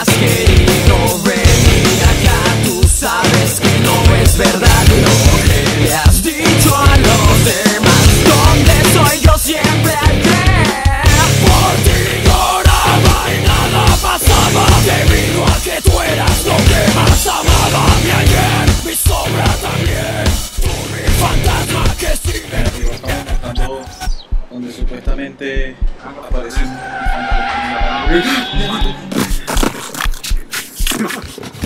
has querido venir acá Tú sabes que no es verdad lo que le has dicho a los demás. ¿Dónde soy yo siempre al Por ti lloraba y nada pasaba. Debido a que tú eras lo que más amaba. Mi ayer, mi sombra también. Tú mi fantasma que sigue Cuando, donde supuestamente apareció un fantasma. よし!